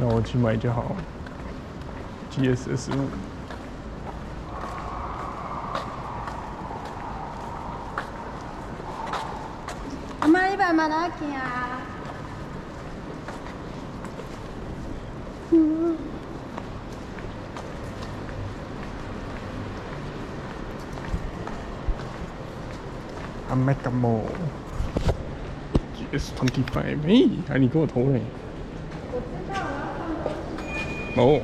那我去买就好。GSS 五。阿妈，你慢慢来行。阿麦干莫，GS twenty five，哎，还你给我投嘞？哦。